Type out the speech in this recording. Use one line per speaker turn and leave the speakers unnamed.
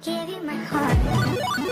I gave you my heart.